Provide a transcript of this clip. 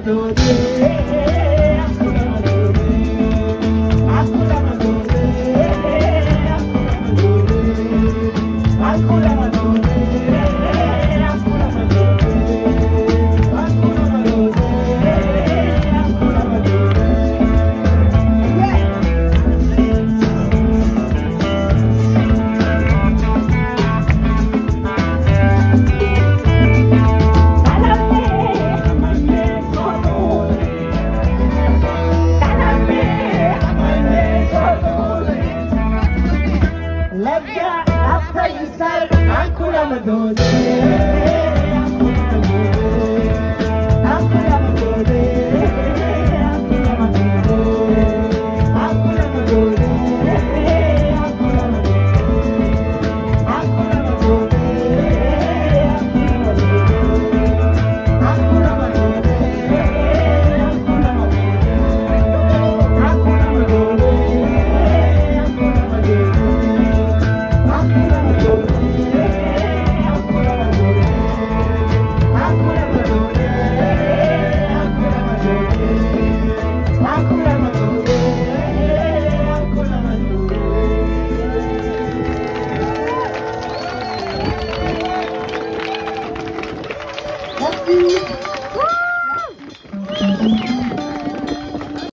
多的。coramadores. Woo!